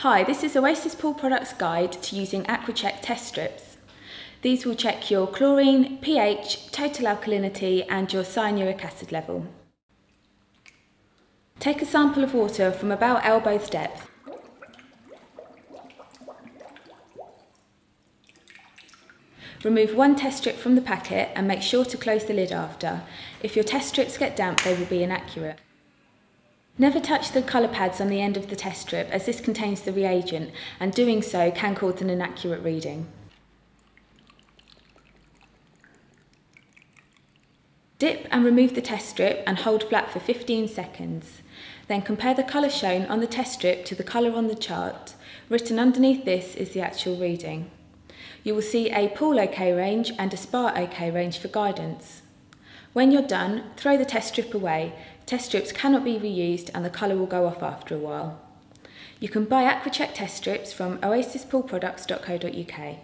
Hi, this is Oasis Pool Products Guide to using AquaChek test strips. These will check your chlorine, pH, total alkalinity and your cyanuric acid level. Take a sample of water from about elbow's depth. Remove one test strip from the packet and make sure to close the lid after. If your test strips get damp, they will be inaccurate. Never touch the colour pads on the end of the test strip as this contains the reagent and doing so can cause an inaccurate reading. Dip and remove the test strip and hold flat for 15 seconds. Then compare the colour shown on the test strip to the colour on the chart. Written underneath this is the actual reading. You will see a pool OK range and a spa OK range for guidance. When you're done, throw the test strip away. Test strips cannot be reused and the colour will go off after a while. You can buy AquaChek test strips from oasispoolproducts.co.uk.